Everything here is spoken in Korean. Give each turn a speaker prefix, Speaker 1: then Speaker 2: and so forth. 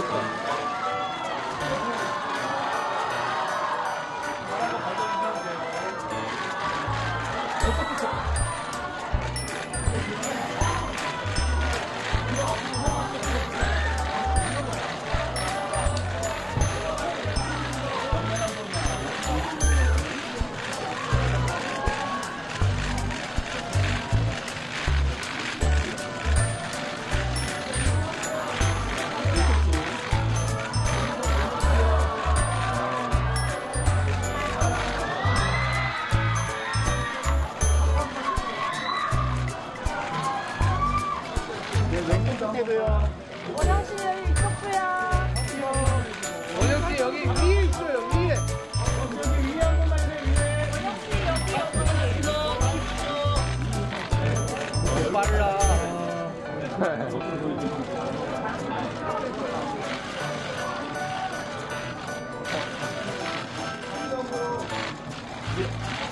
Speaker 1: 맛있겠다. 어떻게
Speaker 2: 원영씨 여기 이쪽구야
Speaker 1: 원영씨 여기 위에 있어요 위에 여기 위에 한 번만 해주세요
Speaker 2: 원영씨 여기 여기
Speaker 1: 빨라 Yeah.